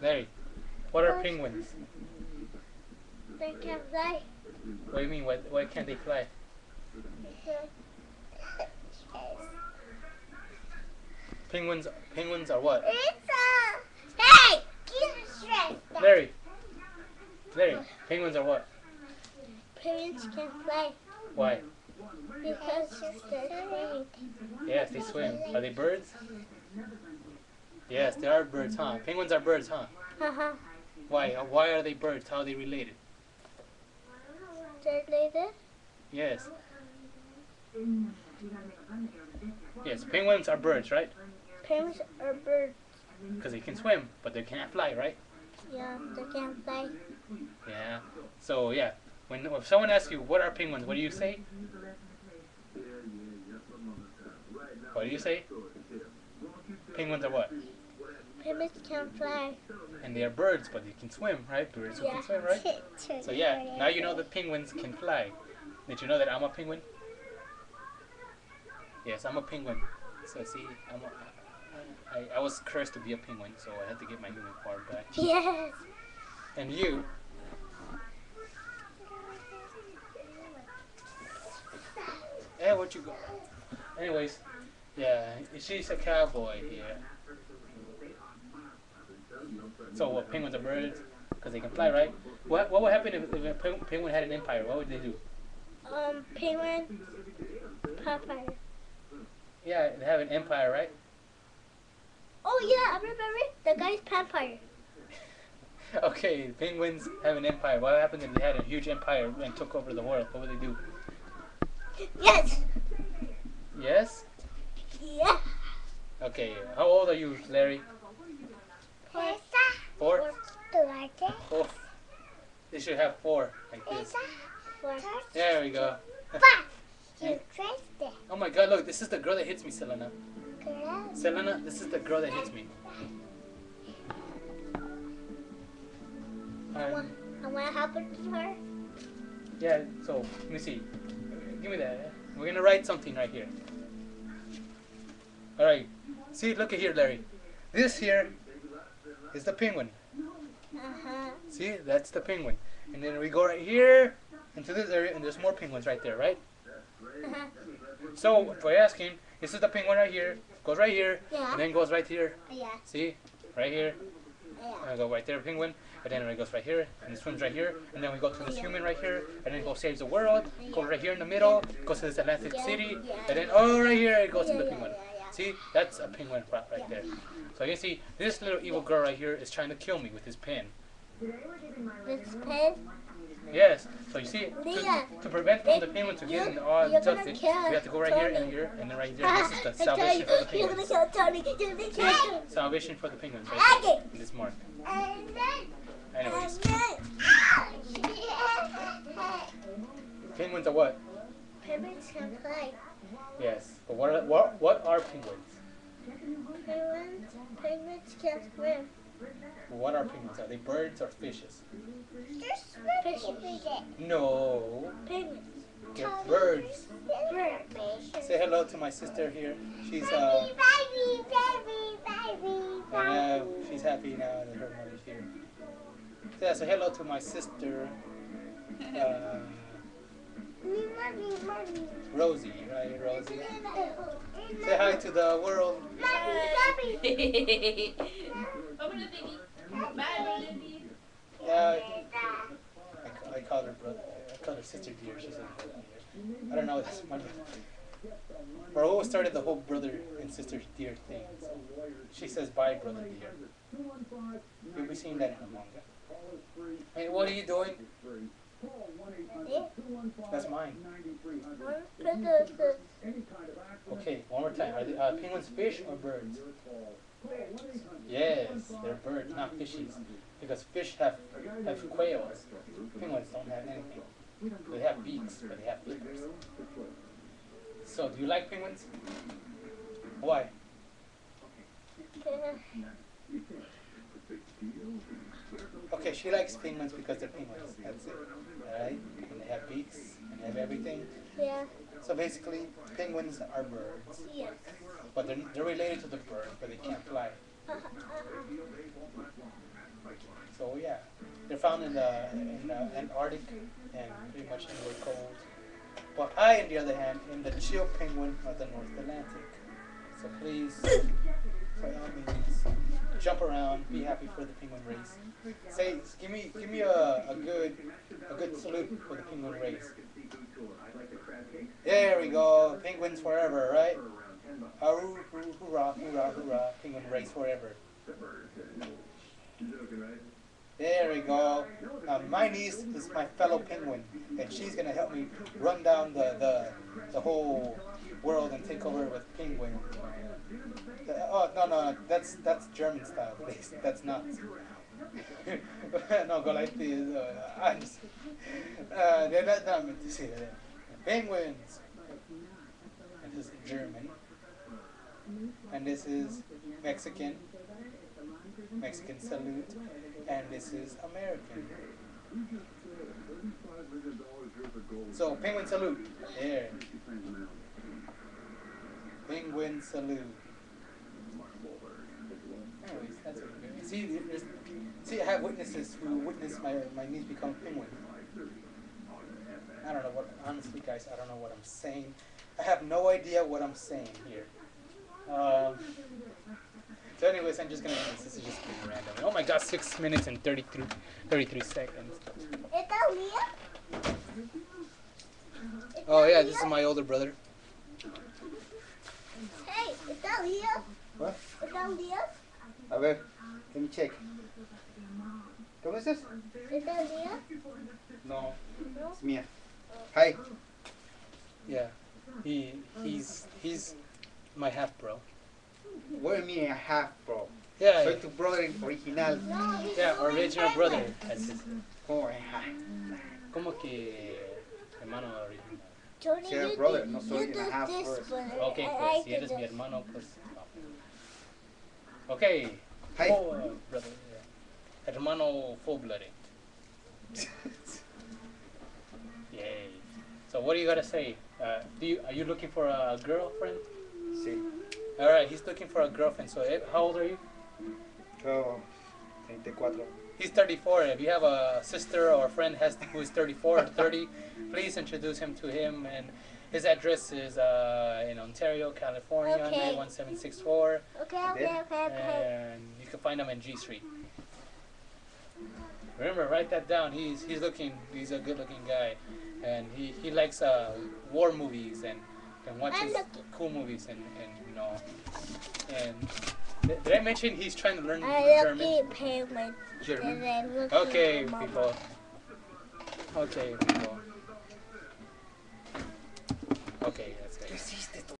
Larry, what are penguins? They can fly. What do you mean? Why, why can't they fly? Penguins, penguins are what? It's a. Hey! Get. Larry, Larry, penguins are what? Parents can fly Why? because they're swimming. Yes, they swim. Are they birds? Yes, they are birds, huh? Penguins are birds, huh? Haha. Why? Uh, Why are they birds? How are they related? They're related. Yes. Yes, penguins are birds, right? Penguins are birds. Because they can swim, but they can't fly, right? Yeah, they can't fly. Yeah. So yeah, when if someone asks you what are penguins, what do you say? What do you say? Penguins are what? Parents can fly. And they are birds, but they can swim, right? Birds Yeah. can swim, right? So yeah, now you know that penguins can fly. Did you know that I'm a penguin? Yes, I'm a penguin. So see, I'm a, I, I was cursed to be a penguin, so I had to get my human form back. Yes. And you, eh, hey, where'd you go? Anyways, yeah, she's a cowboy here. So what? Penguins are birds because they can fly, right? What What would happen if, if a penguin had an empire? What would they do? Um, penguin, Popeye. Yeah, they have an empire, right? Oh yeah, I remember the guy's vampire. Okay, penguins have an empire. What happened if they had a huge empire and took over the world? What would they do? Yes. Yes. Yeah. Okay. How old are you, Larry? Four. Four. Four. They should have four like this. There we go. Oh my God! Look, this is the girl that hits me, Selena. Selena, this is the girl that hits me. Um, And what happened to her? yeah. So let me see. Give me that. We're gonna write something right here. All right. See, look at here, Larry. This here is the penguin. Uh-huh. See, that's the penguin. And then we go right here into this area, and there's more penguins right there, right? Uh-huh. So, if we're asking, this is the penguin right here, goes right here, Yeah. and then goes right here. Yeah. See, right here, Yeah. and I go right there, penguin, and then it goes right here, and it swims right here, and then we go to this human right here, and then it goes saves the world, goes right here in the middle, goes to this Atlantic Yeah, City, yeah, and then oh right here it goes Yeah, to the yeah, penguin. See, that's a penguin prop right there. So you see, this little evil girl right here is trying to kill me with his pen. This pen. Yes. So you see, to, to prevent from the penguin to get in all you're gonna justice, kill we have to go right here and here and then right there. Ah, this is the salvation for the you, you're gonna penguins. kill Tony. You're gonna kill Tony. Salvation for the penguins right there. In this mark. Anyways, penguins are what? Penguins can fly. Yes. But what are, what what are penguins? Penguins, penguins can swim. What are penguins? Are they birds or fishes? Fish. No. Penguins. They're birds. Bird. Say hello to my sister here. She's uh Baby, baby, baby, uh, she's happy now that her mother's here. Yeah, say hello to my sister. Uh, Rosie, right, Rosie? Say hi to the world. Yeah, I, I call her brother. I call her sister dear. She's a I don't know. That's my who started the whole brother and sister dear thing? So she says bye, brother dear. You'll be seeing that in the manga. Hey, what are you doing? That's mine. Okay, one more time. Are they, uh, penguins fish or birds? Yes, they're birds, not fishes. Because fish have have quails. Penguins don't have anything. They have beaks, but they have flippers. So, do you like penguins? Why? Okay, she likes penguins because they're penguins. That's it. Alright? And they have beaks and they have everything. Yeah. So basically, penguins are birds. Yes. But they're, they're related to the bird, but they can't fly. down in the in the Antarctic and pretty much anywhere cold. But I, on the other hand, am the chill penguin of the North Atlantic. So please, by all means, jump around, be happy for the penguin race. Say, give me, give me a, a good, a good salute for the penguin race. There we go, penguins forever, right? Hurrah, hoorah, hoorah, hoorah, penguin race forever. There we go. Now my niece is my fellow penguin, and she's gonna help me run down the the, the whole world and take over with penguin. The- oh no no that's that's German style. please. That's not. no, go like this. Uh, I'm just. Uh, they're not, not meant to say that. Penguins. And this is German. And this is Mexican. Mexican salute. And this is American. So, penguin salute. There. Penguin salute. Anyways, that's what we're doing. See, see, I have witnesses who witnessed my, my niece become penguin. I don't know what, honestly, guys, I don't know what I'm saying. I have no idea what I'm saying here. Um, so, anyways, I'm just gonna end this. This is just being random. Oh my god, 6 minutes and 33, 33 seconds. Is that Leah? Oh, yeah, this is my older brother. Hey, is that Leah? What? Is that Leah? A ver, let me check. ¿Cómo es eso? Is that Leah? No. No. Es mía. Hi. Yeah. He, he's, he's my half bro. What me a half, bro? Yeah, Soy tu brother original. No, he's yeah, doing original penguin. brother. That's it. ¿Cómo es? Como que hermano original. Tony, Sí, era you brother, do- no you soy do and a half this, first. brother. Ok, I pues like si eres to mi do- hermano, pues. no. Ok. Hi. Oh, uh, brother. yeah. Hermano full blooded. Yay. So what do you gotta say? Uh, do you are you looking for a girlfriend? Sí. All right, he's looking for a girlfriend. So eh, how old are you? Yo, 34. He's 34. If you have a sister or a friend has who is 34 or 30, please introduce him to him. And his address is uh, in Ontario, California, Okay. 91764. Okay, okay, okay, okay. and you can find him in G Street. Remember, write that down. He's he's looking. He's a good-looking guy, and he he likes uh, war movies and and watches cool movies and and you know and. Did did I mention he's trying to learn I German? look at penguin. German. And then look Okay, at mama. people. Okay, people. Okay, that's ¿Qué it. hiciste tú?